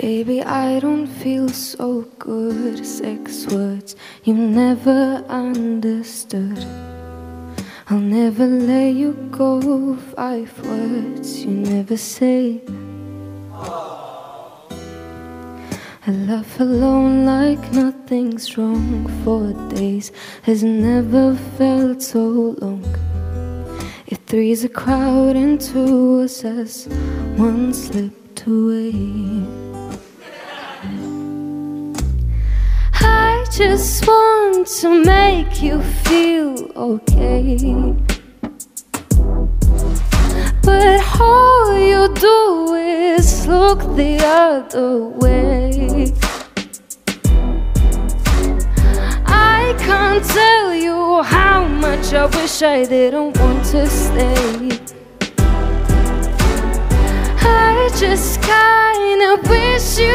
Baby, I don't feel so good. Six words you never understood. I'll never let you go. Five words you never say. I laugh alone like nothing's wrong. Four days has never felt so long. If three's a crowd and two us, one slipped away. Just want to make you feel okay. But all you do is look the other way. I can't tell you how much I wish I didn't want to stay. I just kinda wish you